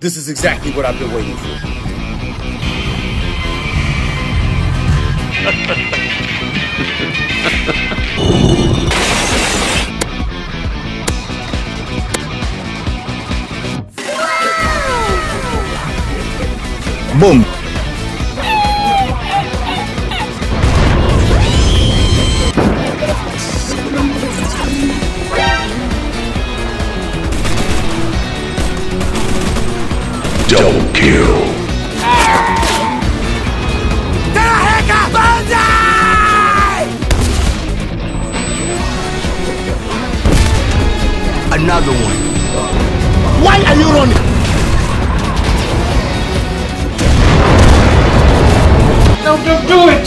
This is exactly what I've been waiting for. Boom. Double kill. Another one. Why are you running? No, don't do it!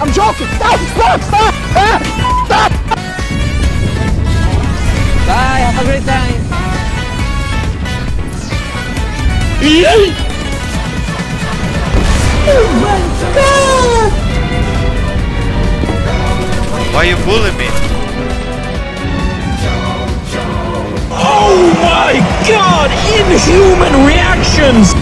I'm joking. Stop! Stop! Stop! Why you bullying me? Oh my god! Inhuman reactions!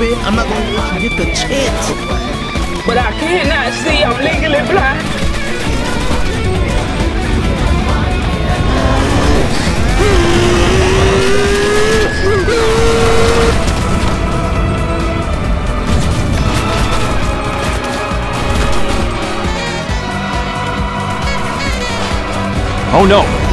Stupid. I'm not gonna let you get the chance. But I cannot see, I'm legally blind. Oh no,